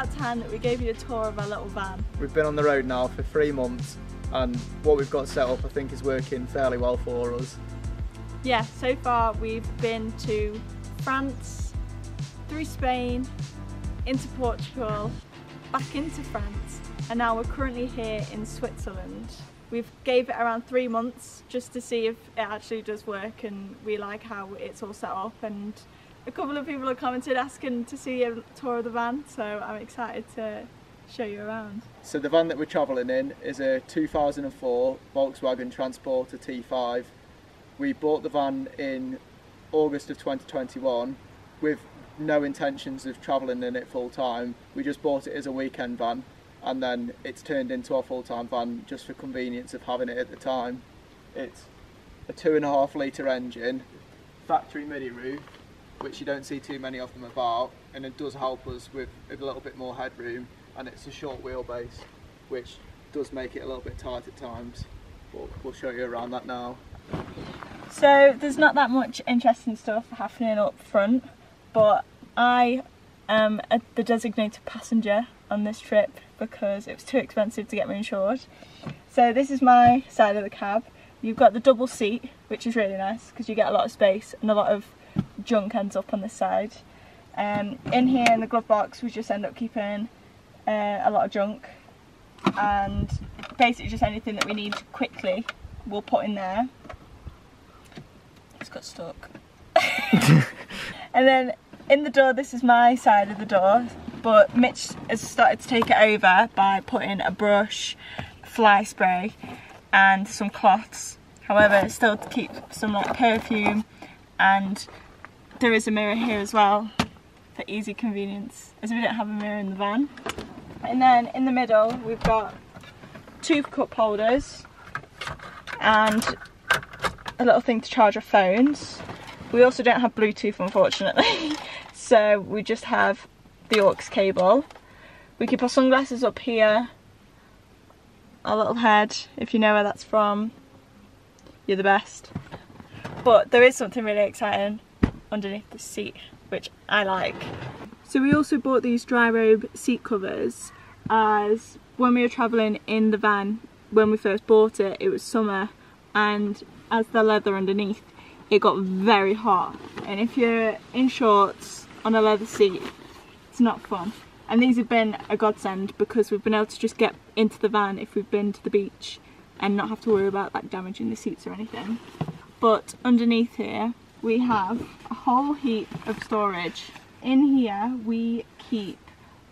about time that we gave you a tour of our little van. We've been on the road now for three months and what we've got set up I think is working fairly well for us. Yeah, so far we've been to France, through Spain, into Portugal, back into France, and now we're currently here in Switzerland. We've gave it around three months just to see if it actually does work and we like how it's all set up and a couple of people have commented asking to see a tour of the van so I'm excited to show you around. So the van that we're travelling in is a 2004 Volkswagen Transporter T5. We bought the van in August of 2021 with no intentions of travelling in it full time. We just bought it as a weekend van and then it's turned into our full-time van just for convenience of having it at the time. It's a two and a half litre engine, factory MIDI roof, which you don't see too many of them about, and it does help us with a little bit more headroom, and it's a short wheelbase, which does make it a little bit tight at times, but we'll show you around that now. So there's not that much interesting stuff happening up front, but I am the designated passenger on this trip because it was too expensive to get me insured. So this is my side of the cab. You've got the double seat, which is really nice because you get a lot of space and a lot of junk ends up on the side. Um, in here in the glove box we just end up keeping uh, a lot of junk and basically just anything that we need quickly we'll put in there. It's got stuck. and then in the door, this is my side of the door, but Mitch has started to take it over by putting a brush, fly spray and some cloths. However, still to keep some like perfume and there is a mirror here as well for easy convenience as we don't have a mirror in the van. And then in the middle we've got two cup holders and a little thing to charge our phones. We also don't have Bluetooth unfortunately so we just have the aux cable. We keep our sunglasses up here, our little head, if you know where that's from, you're the best. But there is something really exciting underneath the seat, which I like. So we also bought these Dryrobe seat covers as when we were travelling in the van, when we first bought it, it was summer and as the leather underneath, it got very hot. And if you're in shorts on a leather seat. It's not fun. And these have been a godsend because we've been able to just get into the van if we've been to the beach and not have to worry about like damaging the seats or anything. But underneath here we have a whole heap of storage. In here we keep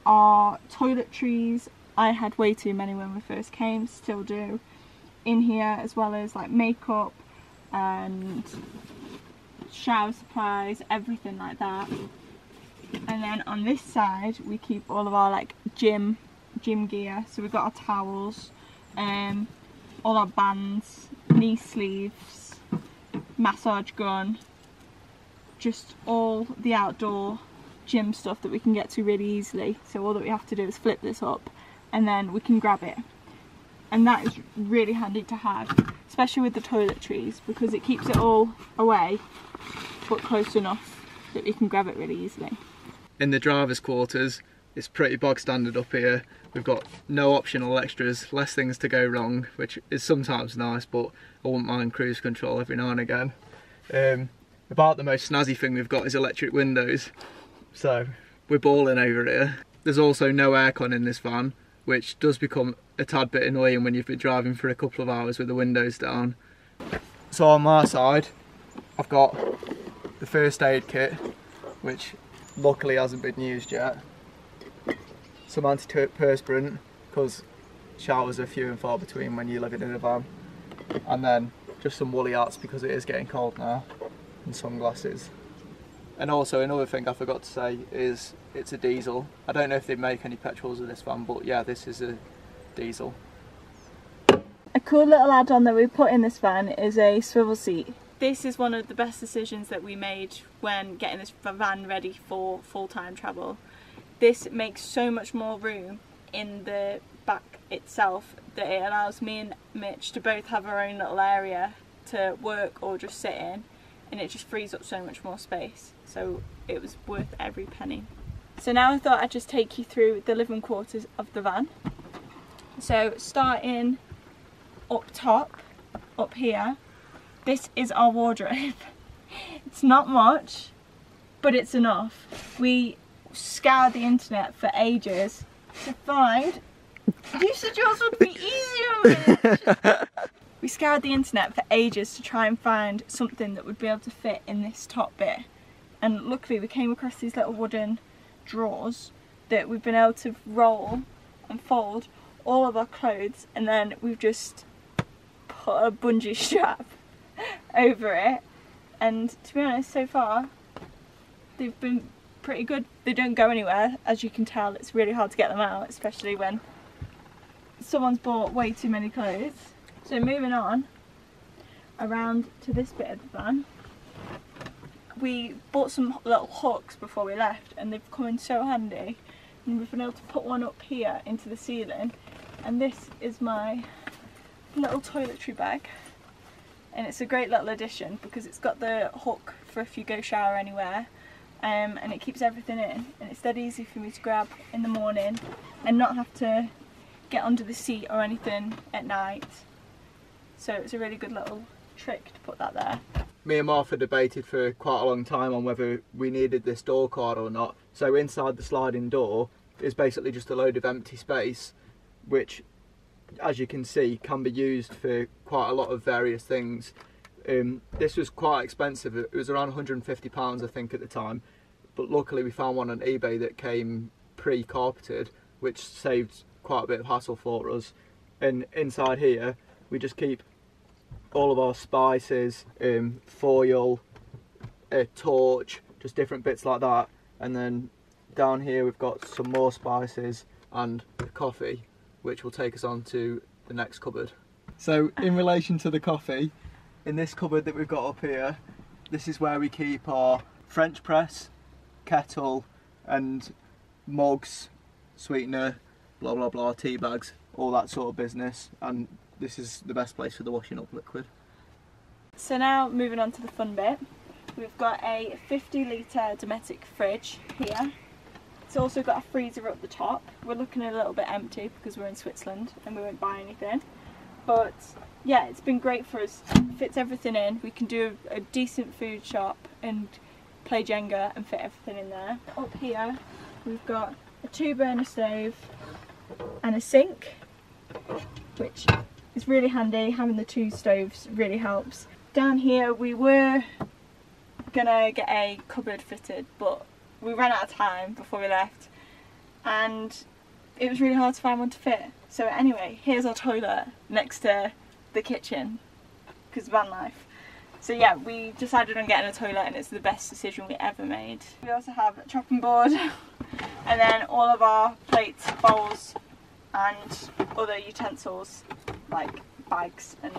our toiletries. I had way too many when we first came, still do. In here as well as like makeup and shower supplies, everything like that and then on this side we keep all of our like gym gym gear so we've got our towels um all our bands knee sleeves massage gun just all the outdoor gym stuff that we can get to really easily. So all that we have to do is flip this up and then we can grab it. And that is really handy to have especially with the toiletries because it keeps it all away but close enough that we can grab it really easily. In the driver's quarters it's pretty bog standard up here. We've got no optional extras less things to go wrong which is sometimes nice but I wouldn't mind cruise control every now and again. Um, about the most snazzy thing we've got is electric windows so we're balling over here there's also no aircon in this van which does become a tad bit annoying when you've been driving for a couple of hours with the windows down so on my side I've got the first aid kit which luckily hasn't been used yet. Some antiperspirant because showers are few and far between when you're living in a van. And then just some woolly hats because it is getting cold now and sunglasses. And also another thing I forgot to say is it's a diesel. I don't know if they make any petrols of this van but yeah this is a diesel. A cool little add-on that we put in this van is a swivel seat this is one of the best decisions that we made when getting this van ready for full-time travel. This makes so much more room in the back itself that it allows me and Mitch to both have our own little area to work or just sit in and it just frees up so much more space so it was worth every penny. So now I thought I'd just take you through the living quarters of the van. So starting up top, up here, this is our wardrobe. it's not much, but it's enough. We scoured the internet for ages to find. You said yours would be easier. we scoured the internet for ages to try and find something that would be able to fit in this top bit, and luckily we came across these little wooden drawers that we've been able to roll and fold all of our clothes, and then we've just put a bungee strap over it. And to be honest, so far they've been pretty good. They don't go anywhere, as you can tell. It's really hard to get them out, especially when someone's bought way too many clothes. So moving on around to this bit of the van. We bought some little hooks before we left and they've come in so handy. And we've been able to put one up here into the ceiling. And this is my little toiletry bag. And it's a great little addition because it's got the hook for if you go shower anywhere. Um, and it keeps everything in. And it's dead easy for me to grab in the morning and not have to get under the seat or anything at night so it's a really good little trick to put that there. Me and Martha debated for quite a long time on whether we needed this door card or not. So inside the sliding door is basically just a load of empty space which as you can see can be used for quite a lot of various things. Um, this was quite expensive. It was around 150 pounds i think at the time. But luckily we found one on ebay that came pre-carpeted which saved quite a bit of hassle for us. And inside here we just keep all of our spices um, foil a torch just different bits like that and then down here we've got some more spices and coffee which will take us on to the next cupboard. So in relation to the coffee, in this cupboard that we've got up here, this is where we keep our French press, kettle and mugs, sweetener, blah blah blah, tea bags, all that sort of business and this is the best place for the washing up liquid. So now moving on to the fun bit, we've got a 50 litre Dometic fridge here it's also got a freezer up the top. We're looking a little bit empty because we're in Switzerland and we won't buy anything. But yeah, it's been great for us. It fits everything in. We can do a, a decent food shop and play Jenga and fit everything in there. Up here, we've got a two burner stove and a sink, which is really handy. Having the two stoves really helps. Down here, we were gonna get a cupboard fitted, but we ran out of time before we left and it was really hard to find one to fit. So anyway, here's our toilet next to the kitchen because van life. So yeah, we decided on getting a toilet and it's the best decision we ever made. We also have a chopping board and then all of our plates, bowls and other utensils like bags and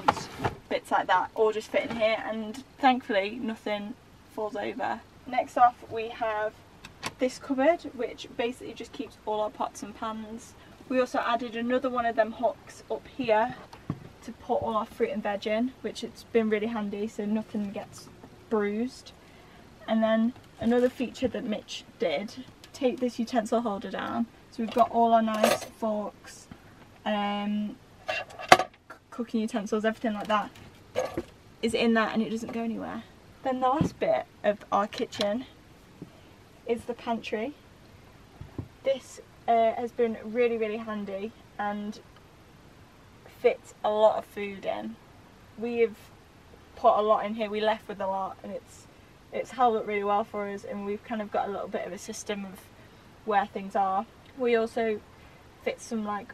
bits like that all just fit in here and thankfully nothing falls over. Next off we have this cupboard which basically just keeps all our pots and pans. We also added another one of them hooks up here to put all our fruit and veg in which it's been really handy so nothing gets bruised. And then another feature that Mitch did, take this utensil holder down so we've got all our nice forks, um, cooking utensils, everything like that is in that and it doesn't go anywhere. Then the last bit of our kitchen is the pantry. This uh, has been really really handy and fits a lot of food in. We've put a lot in here, we left with a lot and it's it's held up really well for us and we've kind of got a little bit of a system of where things are. We also fit some like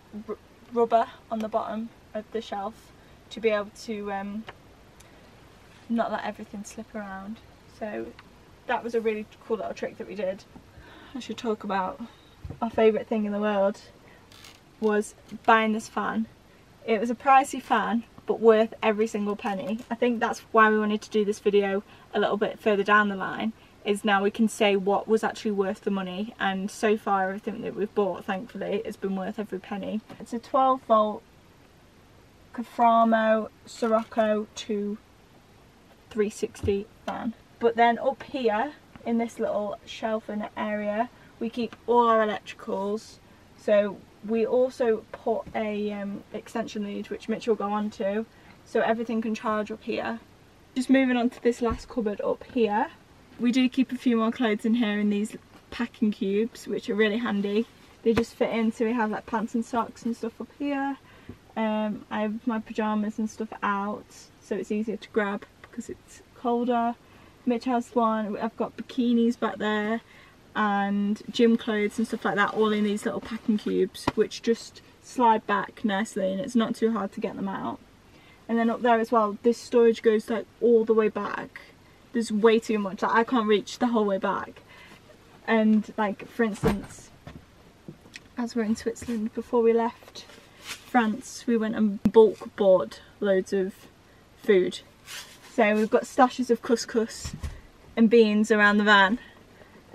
rubber on the bottom of the shelf to be able to um, not let everything slip around. So that was a really cool little trick that we did. I should talk about our favourite thing in the world was buying this fan. It was a pricey fan but worth every single penny. I think that's why we wanted to do this video a little bit further down the line is now we can say what was actually worth the money and so far everything that we've bought thankfully has been worth every penny. It's a 12 volt Caframo Sirocco to 360 fan. But then up here in this little shelf area we keep all our electricals. So we also put a um, extension lead which Mitch will go on to so everything can charge up here. Just moving on to this last cupboard up here. We do keep a few more clothes in here in these packing cubes which are really handy. They just fit in so we have like pants and socks and stuff up here. Um, I have my pyjamas and stuff out so it's easier to grab because it's colder. Mitch has one, I've got bikinis back there and gym clothes and stuff like that all in these little packing cubes which just slide back nicely and it's not too hard to get them out. And then up there as well this storage goes like all the way back. There's way too much. Like I can't reach the whole way back. And like for instance as we're in Switzerland before we left France we went and bulk bought loads of food so we've got stashes of couscous and beans around the van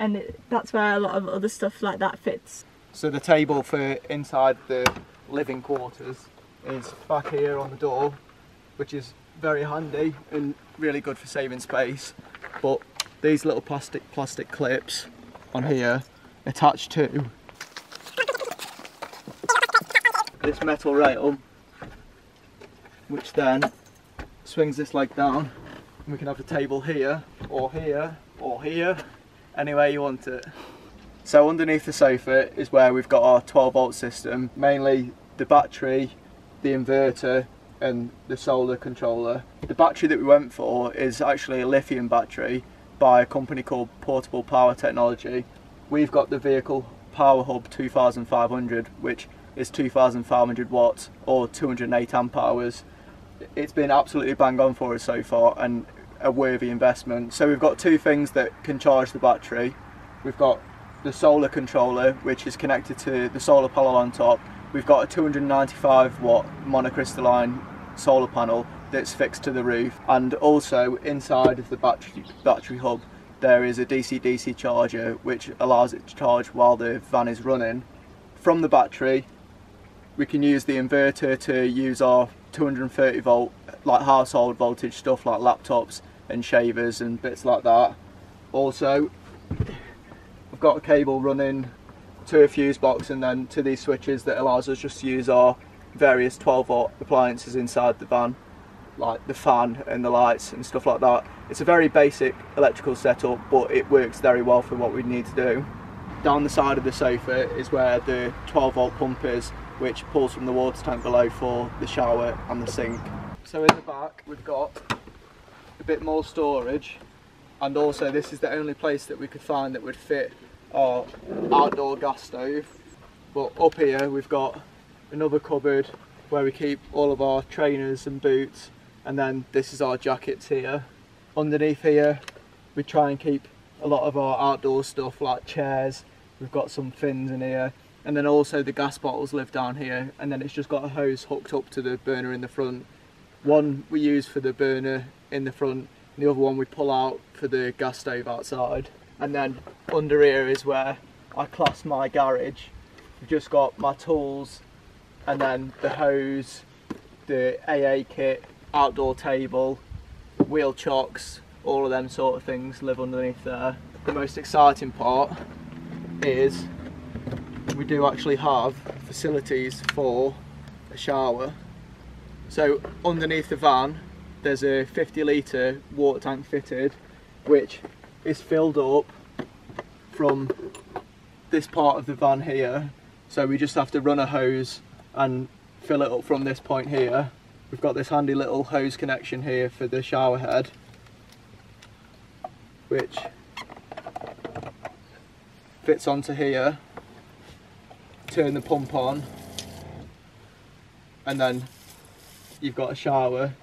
and it, that's where a lot of other stuff like that fits. So the table for inside the living quarters is back here on the door, which is very handy and really good for saving space. But these little plastic plastic clips on here attached to this metal rail, which then swings this leg down. And we can have the table here, or here, or here, anywhere you want it. So underneath the sofa is where we've got our 12 volt system, mainly the battery, the inverter and the solar controller. The battery that we went for is actually a lithium battery by a company called Portable Power Technology. We've got the vehicle Power Hub 2500 which is 2500 watts or 208 amp hours. It's been absolutely bang on for us so far and a worthy investment. So we've got two things that can charge the battery. We've got the solar controller, which is connected to the solar panel on top. We've got a 295 watt monocrystalline solar panel that's fixed to the roof. And also inside of the battery, battery hub, there is a DC-DC charger, which allows it to charge while the van is running. From the battery, we can use the inverter to use our 230 volt like household voltage stuff like laptops and shavers and bits like that. Also, I've got a cable running to a fuse box and then to these switches that allows us just to use our various 12 volt appliances inside the van like the fan and the lights and stuff like that. It's a very basic electrical setup but it works very well for what we need to do. Down the side of the sofa is where the 12 volt pump is which pulls from the water tank below for the shower and the sink. So in the back we've got a bit more storage and also this is the only place that we could find that would fit our outdoor gas stove. But up here we've got another cupboard where we keep all of our trainers and boots and then this is our jackets here. Underneath here we try and keep a lot of our outdoor stuff like chairs. We've got some fins in here and then also the gas bottles live down here and then it's just got a hose hooked up to the burner in the front. One we use for the burner in the front and the other one we pull out for the gas stove outside. And then under here is where I class my garage. We've just got my tools and then the hose the AA kit outdoor table wheel chocks all of them sort of things live underneath there. The most exciting part is we do actually have facilities for a shower. So underneath the van there's a 50 litre water tank fitted which is filled up from this part of the van here. So we just have to run a hose and fill it up from this point here. We've got this handy little hose connection here for the shower head which fits onto here turn the pump on and then you've got a shower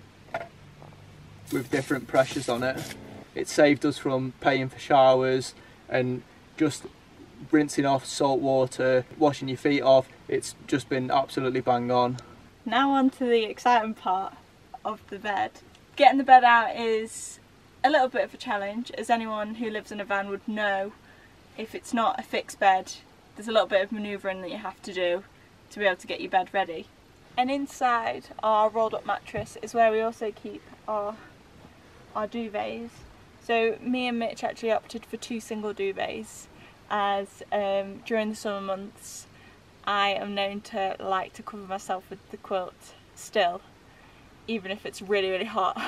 with different pressures on it. It saved us from paying for showers and just rinsing off salt water, washing your feet off. It's just been absolutely bang on. Now on to the exciting part of the bed. Getting the bed out is a little bit of a challenge as anyone who lives in a van would know if it's not a fixed bed there's a little bit of manoeuvring that you have to do to be able to get your bed ready. And inside our rolled up mattress is where we also keep our our duvets. So me and Mitch actually opted for two single duvets as um, during the summer months I am known to like to cover myself with the quilt still, even if it's really, really hot.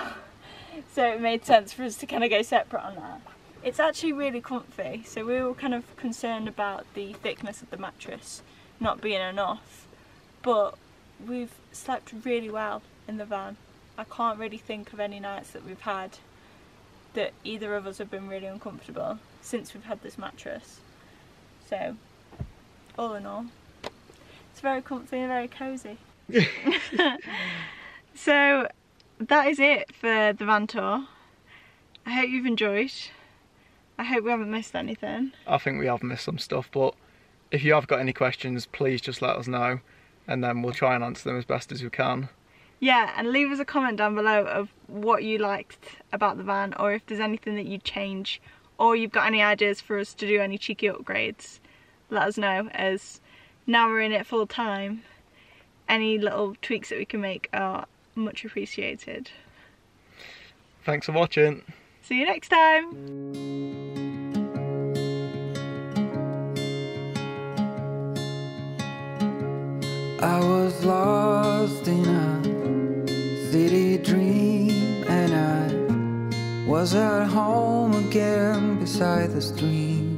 so it made sense for us to kind of go separate on that. It's actually really comfy, so we were kind of concerned about the thickness of the mattress not being enough, but we've slept really well in the van. I can't really think of any nights that we've had that either of us have been really uncomfortable since we've had this mattress. So, all in all, it's very comfy and very cosy. so, that is it for the van tour. I hope you've enjoyed. I hope we haven't missed anything. I think we have missed some stuff, but if you have got any questions, please just let us know and then we'll try and answer them as best as we can. Yeah, and leave us a comment down below of what you liked about the van or if there's anything that you'd change or you've got any ideas for us to do any cheeky upgrades. Let us know as now we're in it full time. Any little tweaks that we can make are much appreciated. Thanks for watching. See you next time. I was lost in a city dream and I was at home again beside the stream